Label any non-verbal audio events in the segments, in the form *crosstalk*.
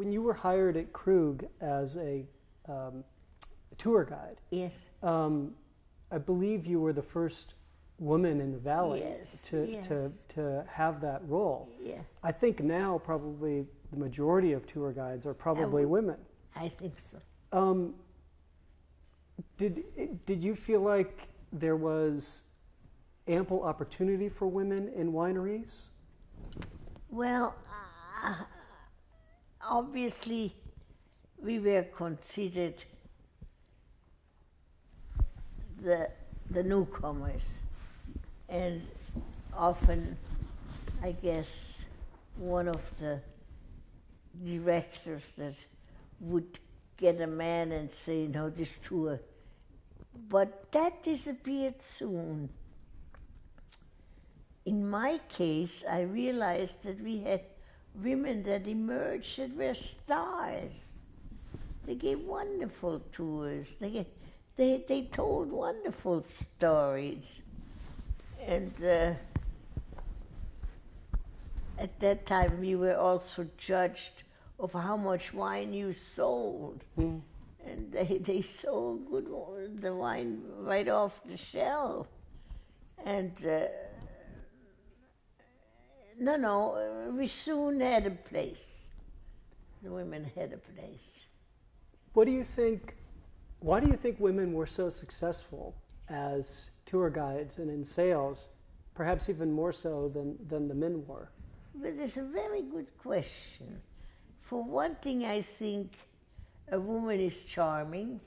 when you were hired at Krug as a, um, tour guide, Yes. um, I believe you were the first woman in the valley Yes, to, yes. to, to have that role. Yeah. I think now probably the majority of tour guides are probably would- women. I think so. Um, did did you feel like there was ample opportunity for women in wineries? Well, uh, obviously, we were considered the the newcomers, and often, I guess, one of the directors that would get a man and say, "No, this tour," but that disappeared soon. In my case, I realized that we had women that emerged that were stars. They gave wonderful tours. They, they, they told wonderful stories. And uh, at that time, we were also judged of how much wine you sold. Mm. And they, they sold good the wine right off the shelf. And uh, no, no, uh, we soon had a place. The women had a place. What do you think? Why do you think women were so successful as tour guides and in sales, perhaps even more so than, than the men were? But it's a very good question. For one thing, I think a woman is charming.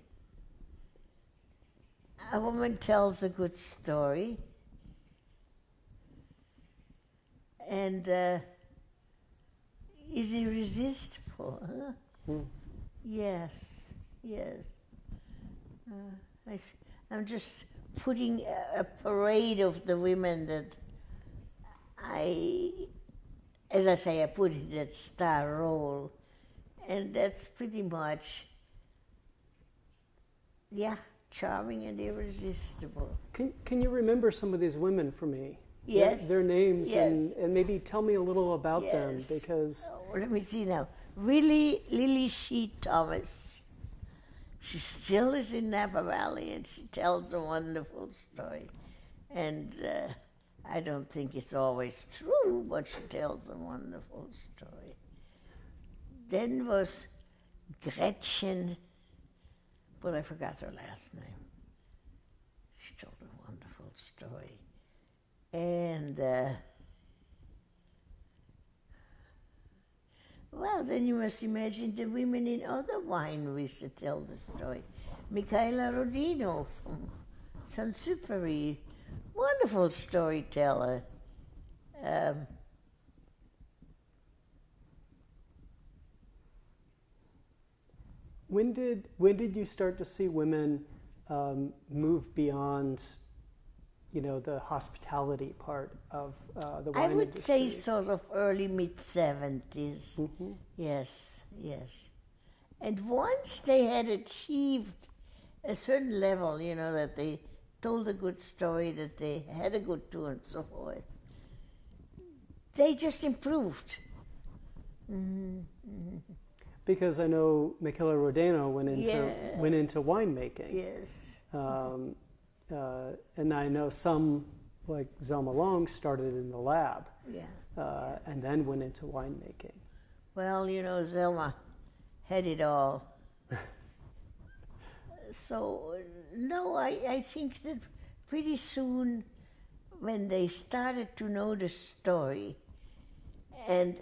A woman tells a good story. And uh, is irresistible. Huh? Mm. Yes, yes. Uh, I, am just putting a, a parade of the women that I, as I say, I put in that star role, and that's pretty much, yeah, charming and irresistible. Can, can you remember some of these women for me? Their- Yes. Their, names Yes. and, and maybe tell me a little about them because Oh, let me see now. Really, Lily Sheet Thomas. She still is in Napa Valley and she tells a wonderful story. And uh, I don't think it's always true, but she tells a wonderful story. Then was Gretchen, but I forgot her last name. She told a wonderful story. And uh, well, then you must imagine the women in other wineries that tell the story. Michaela Rodeno from St. Supéry, wonderful storyteller. Um, when did when did you start to see women um, move beyond, you know, the hospitality part of uh, the I wine would say industry? sort of early mid 70s. Mhm. Yes, yes. And once they had achieved a certain level, you know, that they told a good story, that they had a good tour and so forth, they just improved. Mhm, mhm. Because I know Michaela Rodeno went into went into winemaking. Yes. Um, uh, and I know some, like Zelma Long, started in the lab Yeah. uh, and then went into winemaking. Well, you know, Zelma had it all. *laughs* so, no, I, I think that pretty soon when they started to know the story, and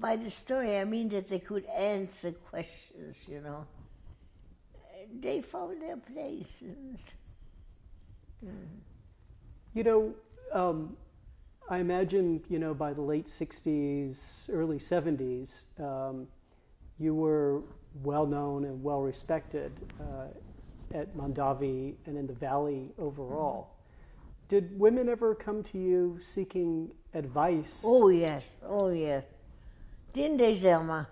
by the story I mean that they could answer questions, you know, they found their place. And, You know, um, I imagine, you know, by the late 60s, early 70s, um, you were well known and well respected uh, at Mondavi and in the valley overall. Did women ever come to you seeking advice? Oh, yes. Oh, yes. Didn't they, Zelma?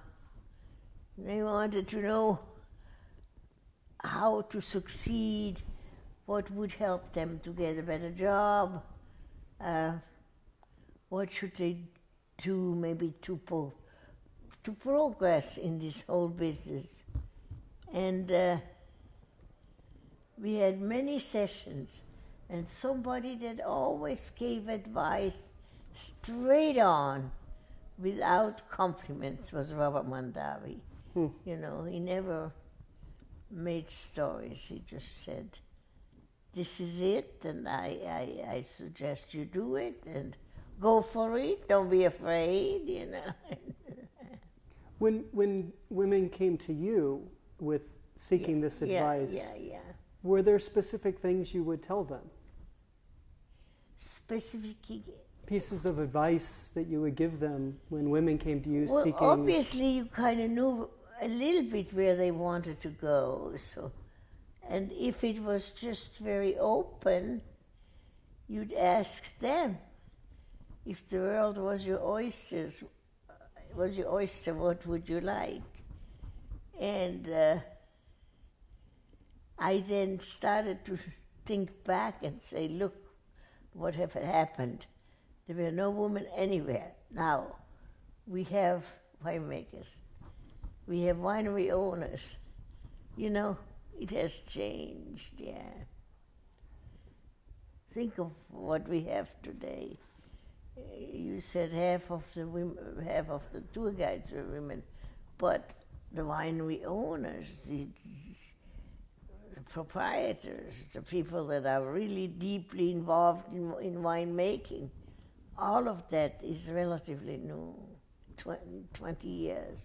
They wanted to know how to succeed, what would help them to get a better job, uh, what should they do maybe to, po- to progress in this whole business. And uh, we had many sessions, and somebody that always gave advice straight on without compliments was Robert Mondavi. Hmm. You know, he never made stories, he just said, This is it, and I, I, I suggest you do it, and go for it, don't be afraid, you know. *laughs* When when women came to you with seeking this advice, Yeah, yeah. were there specific things you would tell them? Specific. Pieces of advice that you would give them when women came to you seeking Well, seeking obviously, you kind of knew a little bit where they wanted to go. So, and if it was just very open, you'd ask them. If the world was your oysters, was your oyster, what would you like? And uh, I then started to think back and say, look, what have happened? There were no women anywhere. Now, we have winemakers. We have winery owners. You know, it has changed, yeah. Think of what we have today. You said half of the women, half of the tour guides were women, but the winery owners, the, the proprietors, the people that are really deeply involved in, in winemaking, all of that is relatively new, 20, 20 years.